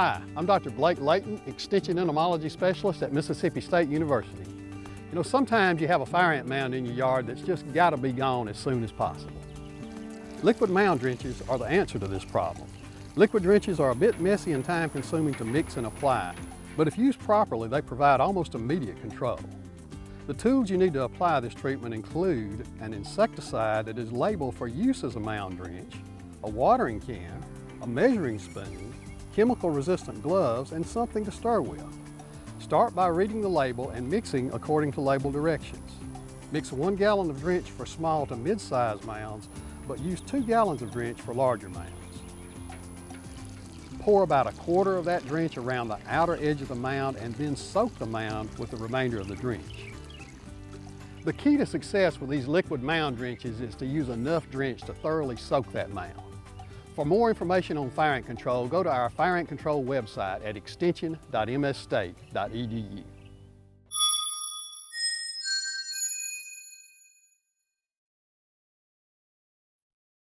Hi, I'm Dr. Blake Layton, Extension Entomology Specialist at Mississippi State University. You know, sometimes you have a fire ant mound in your yard that's just got to be gone as soon as possible. Liquid mound drenches are the answer to this problem. Liquid drenches are a bit messy and time consuming to mix and apply, but if used properly, they provide almost immediate control. The tools you need to apply this treatment include an insecticide that is labeled for use as a mound drench, a watering can, a measuring spoon, chemical resistant gloves, and something to stir with. Start by reading the label and mixing according to label directions. Mix one gallon of drench for small to mid-sized mounds, but use two gallons of drench for larger mounds. Pour about a quarter of that drench around the outer edge of the mound and then soak the mound with the remainder of the drench. The key to success with these liquid mound drenches is to use enough drench to thoroughly soak that mound. For more information on fire ant control, go to our fire ant control website at extension.msstate.edu.